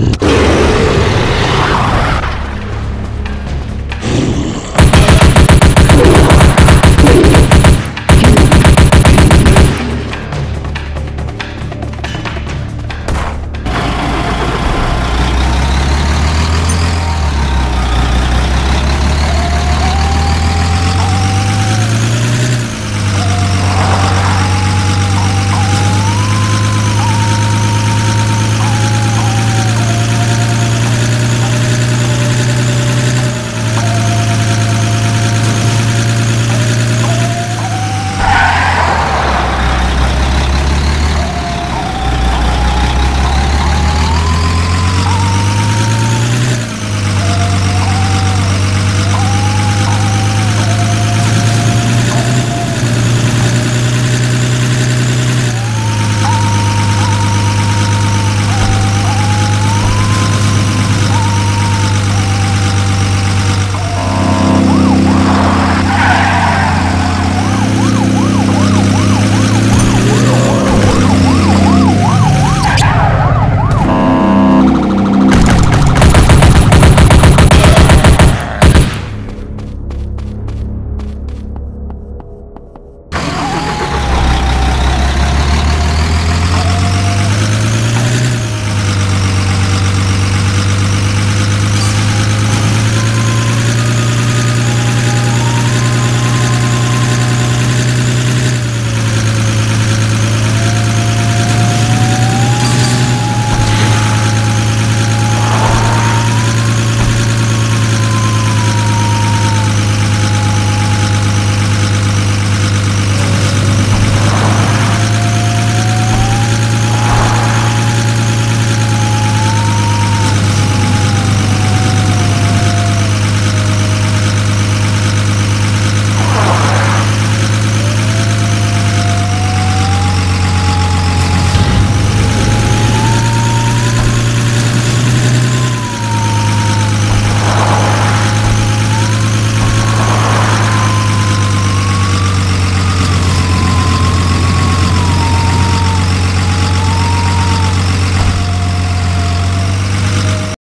Yeah.